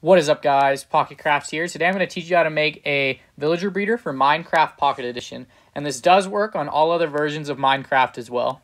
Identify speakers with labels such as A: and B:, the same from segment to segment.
A: What is up guys, Pocket Crafts here. Today I'm going to teach you how to make a villager breeder for Minecraft Pocket Edition. And this does work on all other versions of Minecraft as well.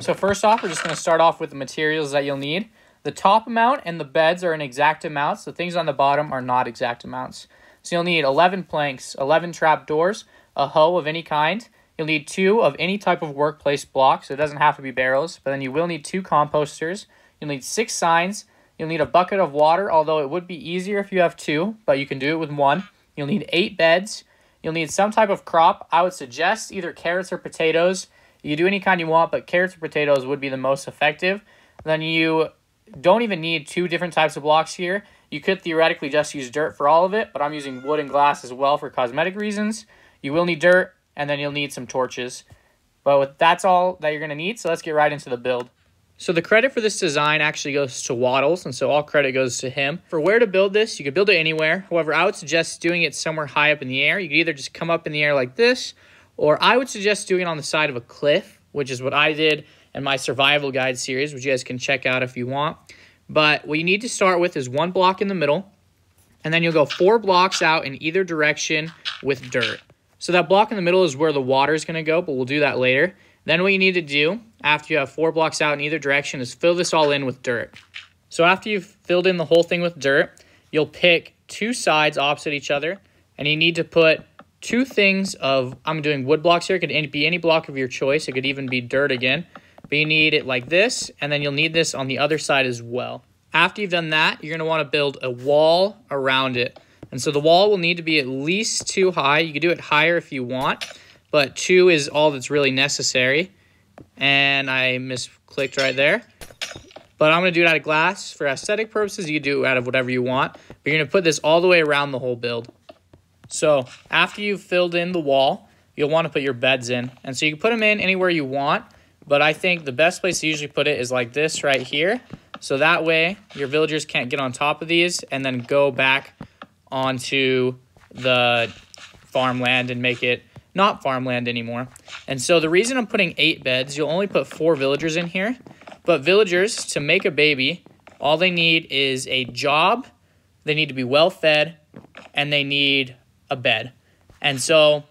A: So first off, we're just going to start off with the materials that you'll need. The top amount and the beds are an exact amount, so things on the bottom are not exact amounts. So you'll need 11 planks, 11 trap doors, a hoe of any kind. You'll need two of any type of workplace block, so it doesn't have to be barrels. But then you will need two composters. You'll need six signs, You'll need a bucket of water, although it would be easier if you have two, but you can do it with one. You'll need eight beds. You'll need some type of crop. I would suggest either carrots or potatoes. You do any kind you want, but carrots or potatoes would be the most effective. Then you don't even need two different types of blocks here. You could theoretically just use dirt for all of it, but I'm using wood and glass as well for cosmetic reasons. You will need dirt, and then you'll need some torches. But that's all that you're going to need, so let's get right into the build. So the credit for this design actually goes to Wattles, and so all credit goes to him. For where to build this, you could build it anywhere. However, I would suggest doing it somewhere high up in the air. You could either just come up in the air like this, or I would suggest doing it on the side of a cliff, which is what I did in my survival guide series, which you guys can check out if you want. But what you need to start with is one block in the middle, and then you'll go four blocks out in either direction with dirt. So that block in the middle is where the water is going to go, but we'll do that later. Then what you need to do after you have four blocks out in either direction is fill this all in with dirt. So after you've filled in the whole thing with dirt, you'll pick two sides opposite each other and you need to put two things of, I'm doing wood blocks here. It could be any block of your choice. It could even be dirt again. But you need it like this and then you'll need this on the other side as well. After you've done that, you're want to build a wall around it. And so the wall will need to be at least two high. You can do it higher if you want but two is all that's really necessary. And I misclicked right there. But I'm going to do it out of glass. For aesthetic purposes, you can do it out of whatever you want. But you're going to put this all the way around the whole build. So after you've filled in the wall, you'll want to put your beds in. And so you can put them in anywhere you want. But I think the best place to usually put it is like this right here. So that way your villagers can't get on top of these and then go back onto the farmland and make it not farmland anymore. And so the reason I'm putting eight beds, you'll only put four villagers in here. But villagers, to make a baby, all they need is a job, they need to be well fed, and they need a bed. And so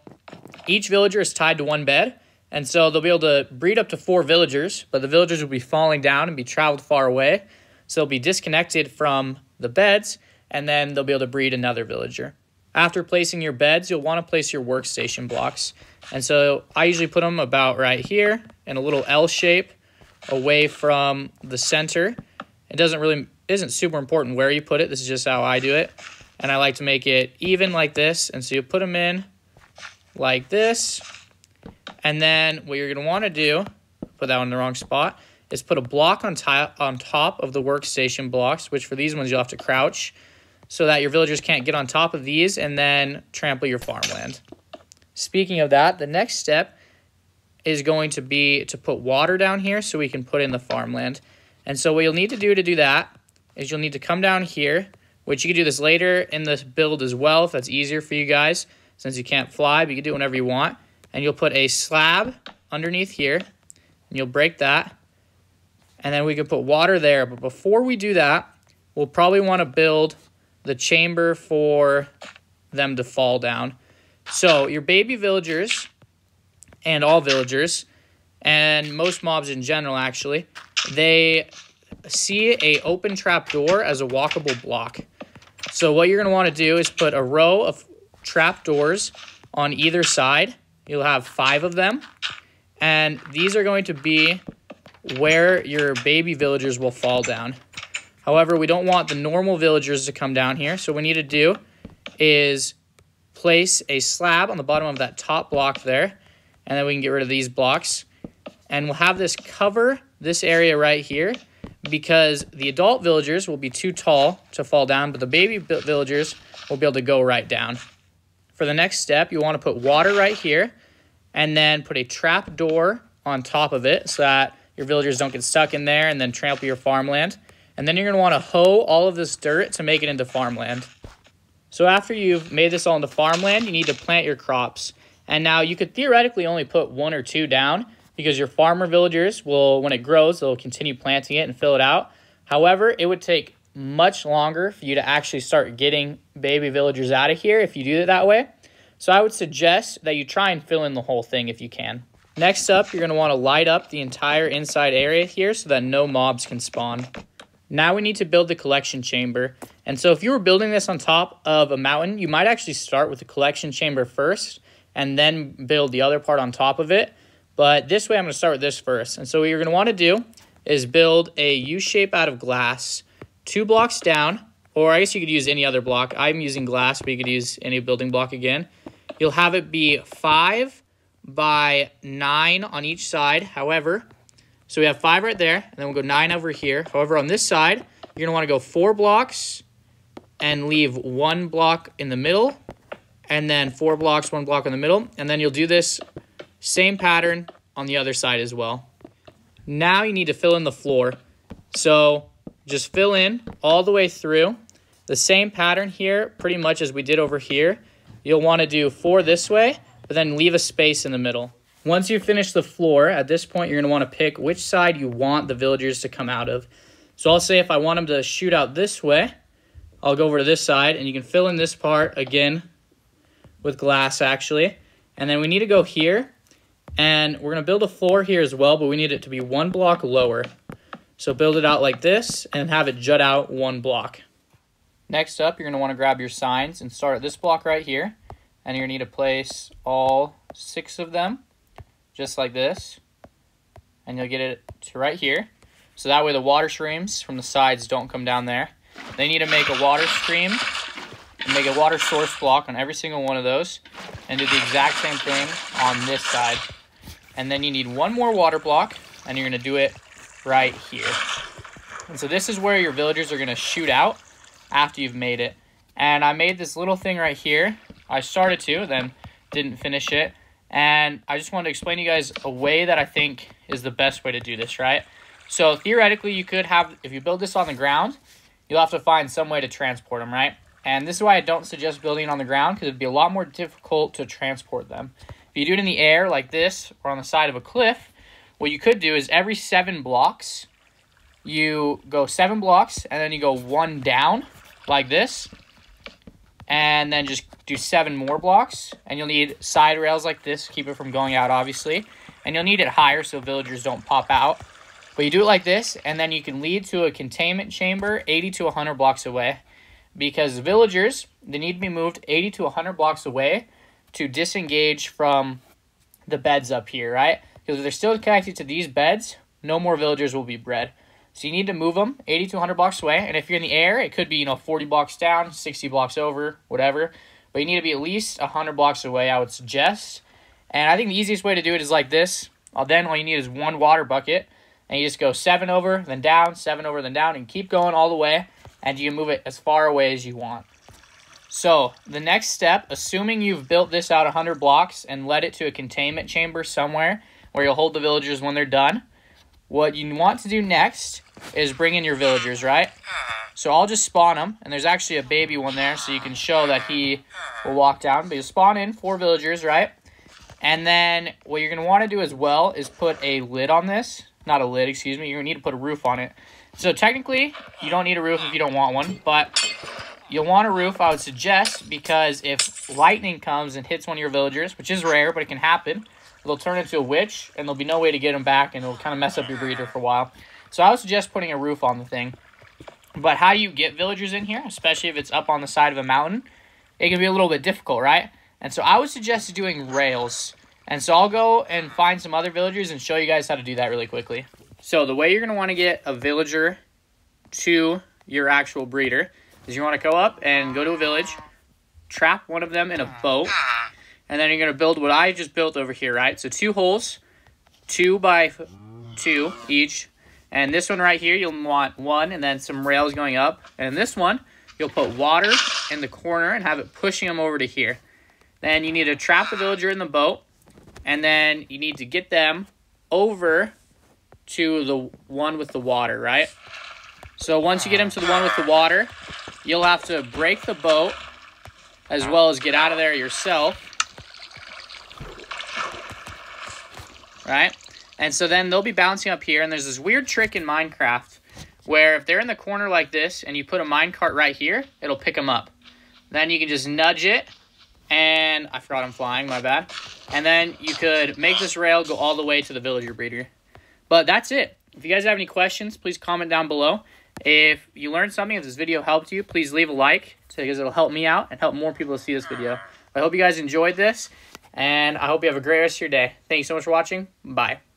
A: each villager is tied to one bed. And so they'll be able to breed up to four villagers, but the villagers will be falling down and be traveled far away. So they'll be disconnected from the beds, and then they'll be able to breed another villager. After placing your beds, you'll want to place your workstation blocks. And so I usually put them about right here in a little L shape away from the center. It doesn't really isn't super important where you put it. This is just how I do it. And I like to make it even like this. And so you put them in like this. And then what you're going to want to do, put that one in the wrong spot, is put a block on, on top of the workstation blocks, which for these ones you'll have to crouch so that your villagers can't get on top of these and then trample your farmland. Speaking of that, the next step is going to be to put water down here so we can put in the farmland. And so what you'll need to do to do that is you'll need to come down here, which you can do this later in this build as well if that's easier for you guys since you can't fly, but you can do it whenever you want. And you'll put a slab underneath here, and you'll break that. And then we can put water there. But before we do that, we'll probably want to build the chamber for them to fall down. So your baby villagers and all villagers and most mobs in general actually, they see a open trap door as a walkable block. So what you're going to want to do is put a row of trap doors on either side. You'll have five of them. And these are going to be where your baby villagers will fall down. However, we don't want the normal villagers to come down here. So what we need to do is place a slab on the bottom of that top block there. And then we can get rid of these blocks. And we'll have this cover this area right here because the adult villagers will be too tall to fall down, but the baby villagers will be able to go right down. For the next step, you want to put water right here and then put a trap door on top of it so that your villagers don't get stuck in there and then trample your farmland. And then you're going to want to hoe all of this dirt to make it into farmland. So after you've made this all into farmland, you need to plant your crops. And now you could theoretically only put one or two down because your farmer villagers will, when it grows, they'll continue planting it and fill it out. However, it would take much longer for you to actually start getting baby villagers out of here if you do it that way. So I would suggest that you try and fill in the whole thing if you can. Next up, you're going to want to light up the entire inside area here so that no mobs can spawn. Now we need to build the collection chamber. And so if you were building this on top of a mountain, you might actually start with the collection chamber first and then build the other part on top of it. But this way I'm going to start with this first. And so what you're going to want to do is build a U-shape out of glass two blocks down, or I guess you could use any other block. I'm using glass, but you could use any building block again. You'll have it be five by nine on each side. However, so we have five right there, and then we'll go nine over here. However, on this side, you're gonna wanna go four blocks and leave one block in the middle, and then four blocks, one block in the middle, and then you'll do this same pattern on the other side as well. Now you need to fill in the floor. So just fill in all the way through. The same pattern here, pretty much as we did over here. You'll want to do four this way, but then leave a space in the middle. Once you finish the floor, at this point, you're going to want to pick which side you want the villagers to come out of. So I'll say if I want them to shoot out this way, I'll go over to this side, and you can fill in this part again with glass, actually. And then we need to go here, and we're going to build a floor here as well, but we need it to be one block lower. So build it out like this and have it jut out one block. Next up, you're going to want to grab your signs and start at this block right here. And you're going to need to place all six of them, just like this. And you'll get it to right here. So that way the water streams from the sides don't come down there. They need to make a water stream and make a water source block on every single one of those. And do the exact same thing on this side. And then you need one more water block, and you're going to do it right here. And so this is where your villagers are going to shoot out after you've made it. And I made this little thing right here. I started to, then didn't finish it. And I just wanted to explain to you guys a way that I think is the best way to do this, right? So theoretically, you could have, if you build this on the ground, you'll have to find some way to transport them, right? And this is why I don't suggest building on the ground, because it'd be a lot more difficult to transport them. If you do it in the air like this, or on the side of a cliff, what you could do is every seven blocks, you go seven blocks and then you go one down like this. And then just do seven more blocks. And you'll need side rails like this to keep it from going out, obviously. And you'll need it higher so villagers don't pop out. But you do it like this, and then you can lead to a containment chamber 80 to 100 blocks away. Because villagers, they need to be moved 80 to 100 blocks away to disengage from the beds up here, right? Because if they're still connected to these beds, no more villagers will be bred. So you need to move them 80 to 100 blocks away. And if you're in the air, it could be, you know, 40 blocks down, 60 blocks over, whatever. But you need to be at least 100 blocks away, I would suggest. And I think the easiest way to do it is like this. Well, then all you need is one water bucket. And you just go 7 over, then down, 7 over, then down, and keep going all the way. And you can move it as far away as you want. So the next step, assuming you've built this out 100 blocks and led it to a containment chamber somewhere, where you'll hold the villagers when they're done. What you want to do next is bring in your villagers, right? So I'll just spawn them, and there's actually a baby one there, so you can show that he will walk down. But you spawn in four villagers, right? And then what you're going to want to do as well is put a lid on this. Not a lid, excuse me. You're going to need to put a roof on it. So technically, you don't need a roof if you don't want one, but you'll want a roof, I would suggest, because if lightning comes and hits one of your villagers, which is rare, but it can happen, they'll turn into a witch, and there'll be no way to get them back, and it'll kind of mess up your breeder for a while. So I would suggest putting a roof on the thing. But how do you get villagers in here, especially if it's up on the side of a mountain? It can be a little bit difficult, right? And so I would suggest doing rails. And so I'll go and find some other villagers and show you guys how to do that really quickly. So the way you're going to want to get a villager to your actual breeder is you want to go up and go to a village, trap one of them in a boat, and then you're going to build what I just built over here, right? So two holes, two by two each. And this one right here, you'll want one and then some rails going up. And this one, you'll put water in the corner and have it pushing them over to here. Then you need to trap the villager in the boat. And then you need to get them over to the one with the water, right? So once you get them to the one with the water, you'll have to break the boat as well as get out of there yourself right? And so then they'll be bouncing up here, and there's this weird trick in Minecraft where if they're in the corner like this and you put a mine cart right here, it'll pick them up. Then you can just nudge it and I forgot I'm flying, my bad. And then you could make this rail go all the way to the villager breeder. But that's it. If you guys have any questions, please comment down below. If you learned something, if this video helped you, please leave a like because it'll help me out and help more people to see this video. I hope you guys enjoyed this, and I hope you have a great rest of your day. Thank you so much for watching. Bye.